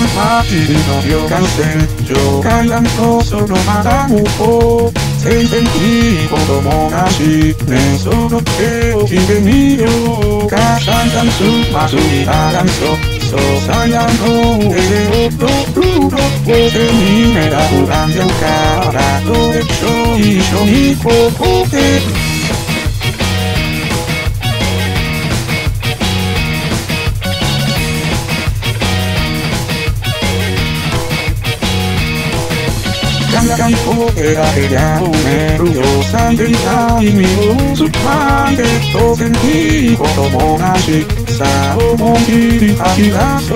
冗談走りの旅館線上階段とそのまだ向こう全然いいこともなしねその手を聞いてみようか散々すまずいたらんそそうさやの上で踊るの手に目が不安よからどうでしょ一緒にここでが一歩手がけりゃ埋めるよさんでいた意味をつまんで当然いいこともなしさあ思い切り吐き出そ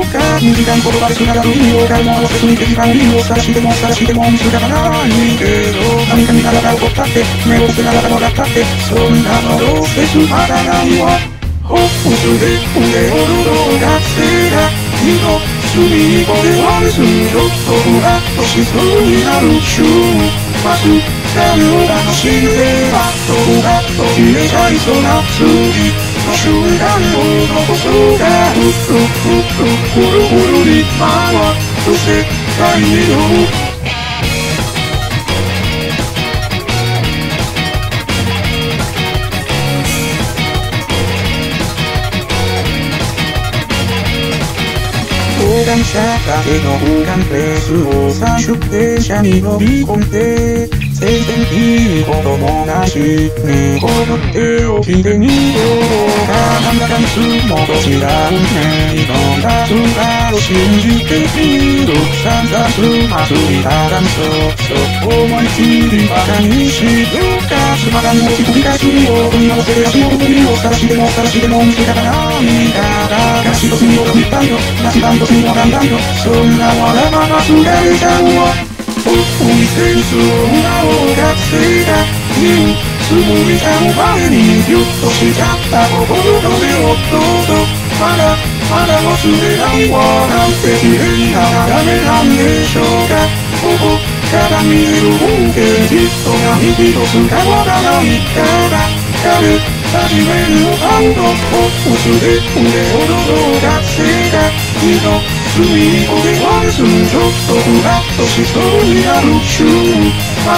うか短い言葉で繋がる意味を買い物せずに適当に意味を探しても探しても見つからないけど何かに体が怒ったって目を伏せながらもらったってそんなのどうせつまらないわホップで腕をの隅にこれはですちょっとふわっとしそうになる週末誰を楽しんでバッとふわっと消えちゃいそうな次の瞬間を残すがふっふっふっふくるくるに回る世界の断車だけの横断レースを三出停車に乗り込んで全然いいこともなしねこの手を聞いてみようかなんだかいつもと違うねいろんな姿を信じてみる散々つまずいたらんそそう思い切り馬鹿にしようかつまらんを繰り返すよ組み合わせで足元にを探しても探しても見つからないからガシと隅を見たいよガシバンと隅をだんだんよそんなわがまますがれちゃうわおいセンスをなお学生が言うつむりちゃん前にギュッとしちゃった心の目をどうぞまだまだ忘れないわなんて綺麗な眺めなんでしょうかここから見える風景じっと何一つ変わらないから誰始めるのハンドポップスで腕を踊る学生がいいのついこれはですちょっとふわっとしそうになる週末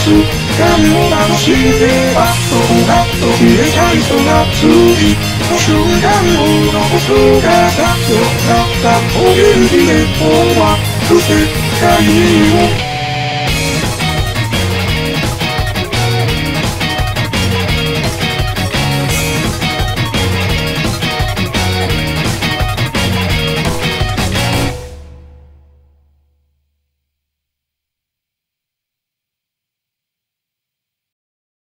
髪を楽しんでパッとふわっと消えちゃいそうな次の瞬間を残すがさっとなったお元気で終わる世界を